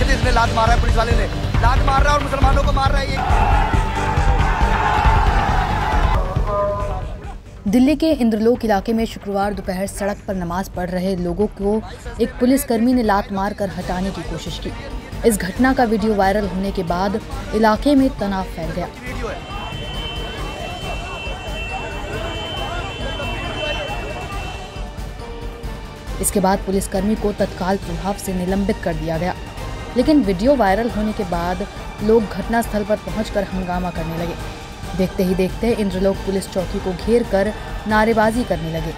देखे थे इसने लात मारा है पुलिस वाले ने। लात मार रहा है और मुसलमानों को मार रहा है ये। दिल्ली के इंद्रलोक इलाके में शुक्रवार दोपहर सड़क पर नमाज़ पढ़ रहे लोगों को एक पुलिसकर्मी ने लात मारकर हटाने की कोशिश की। इस घटना का वीडियो वायरल होने के बाद इलाके में तनाव फैल गया। इसके बाद पुलिसकर्मी को तत्काल प्रभाव से निलंबित कर दिया गया। लेकिन वीडियो वायरल होने के बाद लोग घटनास्थल पर पहुंचकर हंगामा करने लगे। देखते ही देखते इंद्रलोक पुलिस चौकी को घेर कर नारेबाजी करने लगे।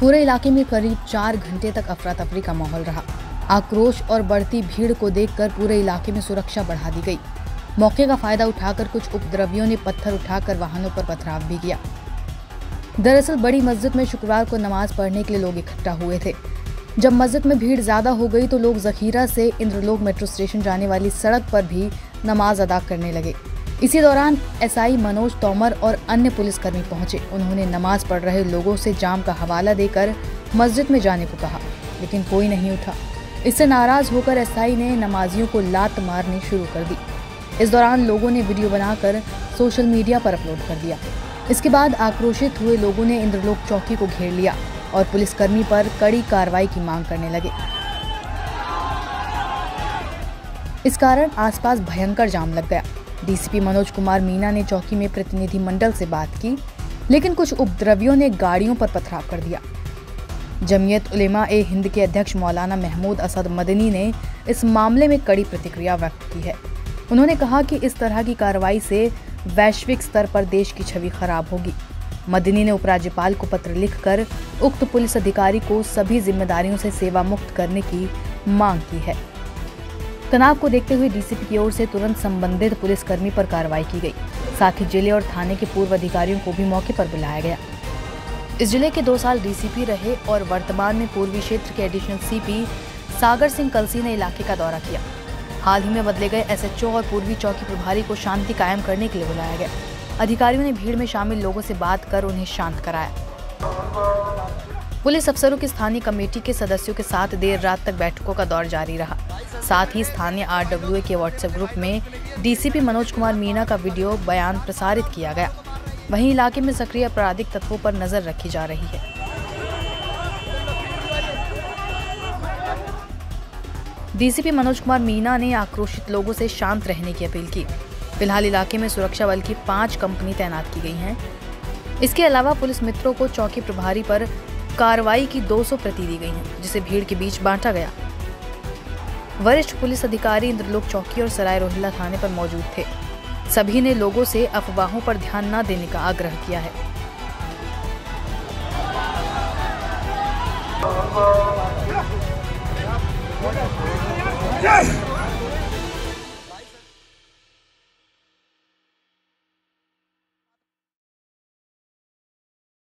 पूरे इलाके में करीब चार घंटे तक अफरा तफरी का माहौल रहा। आक्रोश और बढ़ती भीड़ को देखकर पूरे इलाके में सुरक्षा बढ़ा दी गई। मौके का फ़ायदा उठाकर कुछ उपद्रवियों ने पत्थर उठाकर वाहनों पर पथराव भी किया। दरअसल बड़ी मस्जिद में शुक्रवार को नमाज़ पढ़ने के लिए लोग इकट्ठा हुए थे। जब मस्जिद में भीड़ ज़्यादा हो गई तो लोग जखीरा से इंद्रलोक मेट्रो स्टेशन जाने वाली सड़क पर भी नमाज़ अदा करने लगे। इसी दौरान एसआई मनोज तोमर और अन्य पुलिसकर्मी पहुँचे। उन्होंने नमाज़ पढ़ रहे लोगों से जाम का हवाला देकर मस्जिद में जाने को कहा, लेकिन कोई नहीं उठा। इससे नाराज़ होकर एसआई ने नमाजियों को लात मारनी शुरू कर दी। इस दौरान लोगों ने वीडियो बनाकर सोशल मीडिया पर अपलोड कर दिया। इसके बाद आक्रोशित हुए लोगों ने इंद्रलोक चौकी को घेर लिया और पुलिसकर्मी पर कड़ी कार्रवाई की मांग करने लगे। इस कारण आसपास भयंकर जाम लग गया। डीसीपी मनोज कुमार मीना ने चौकी में प्रतिनिधि मंडल से बात की, लेकिन कुछ उपद्रवियों ने गाड़ियों पर पथराव कर दिया। जमीयत उलेमा ए हिंद के अध्यक्ष मौलाना महमूद असद मदनी ने इस मामले में कड़ी प्रतिक्रिया व्यक्त की है। उन्होंने कहा कि इस तरह की कार्रवाई से वैश्विक स्तर पर देश की छवि खराब होगी। मदनी ने उपराज्यपाल को पत्र लिखकर उक्त पुलिस अधिकारी को सभी जिम्मेदारियों से सेवा मुक्त करने की मांग की है। तनाव को देखते हुए डीसीपी की ओर से तुरंत संबंधित पुलिसकर्मी पर कार्रवाई की गई। साथ ही ज़िले और थाने के पूर्व अधिकारियों को भी मौके पर बुलाया गया। इस ज़िले के दो साल डीसीपी रहे और वर्तमान में पूर्वी क्षेत्र के एडिशनल सीपी सागर सिंह कलसी ने इलाके का दौरा किया। हाल ही में बदले गए एसएचओ और पूर्वी चौकी प्रभारी को शांति कायम करने के लिए बुलाया गया। अधिकारियों ने भीड़ में शामिल लोगों से बात कर उन्हें शांत कराया। पुलिस अफसरों की स्थानीय कमेटी के सदस्यों के साथ देर रात तक बैठकों का दौर जारी रहा। साथ ही स्थानीय आरडब्ल्यूए के व्हाट्सएप ग्रुप में डीसीपी मनोज कुमार मीना का वीडियो बयान प्रसारित किया गया। वहीं इलाके में सक्रिय आपराधिक तत्वों पर नज़र रखी जा रही है। डीसीपी मनोज कुमार मीना ने आक्रोशित लोगों से शांत रहने की अपील की। फ़िलहाल इलाके में सुरक्षा बल की पाँच कंपनी तैनात की गई हैं। इसके अलावा पुलिस मित्रों को चौकी प्रभारी पर कार्रवाई की 200 प्रति दी गई हैं, जिसे भीड़ के बीच बांटा गया। वरिष्ठ पुलिस अधिकारी इंद्रलोक चौकी और सराय रोहिल्ला थाने पर मौजूद थे। सभी ने लोगों से अफवाहों पर ध्यान न देने का आग्रह किया है। Yes!